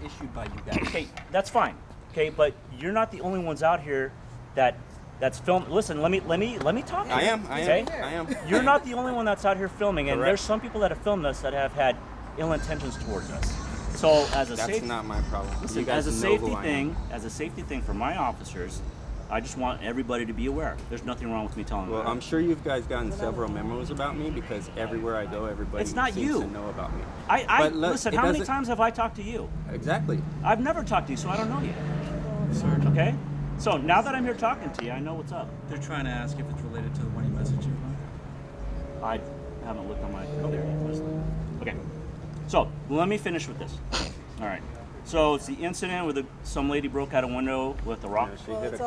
that's issued by you guys. Okay, that's fine. Okay, but you're not the only ones out here that that's film. Listen, let me let me let me talk. to I you, am. I okay? am. I am. You're not the only one that's out here filming, and Correct. there's some people that have filmed us that have had ill intentions towards us. So as a That's safety, not my problem. listen, you guys as a know safety who I am. thing, as a safety thing for my officers, I just want everybody to be aware. There's nothing wrong with me telling Well, them. I'm sure you've guys gotten several memos about me because everywhere I go, everybody It's not seems you. to know about me. I, I But look, listen. How many times have I talked to you? Exactly. I've never talked to you, so I don't know you. Okay. So now that I'm here talking to you, I know what's up. They're trying to ask if it's related to the one you messaged you about. I haven't looked on my computer yet. Let's. Okay. So let me finish with this. All right. So it's the incident where the, some lady broke out a window with a rock. She hit a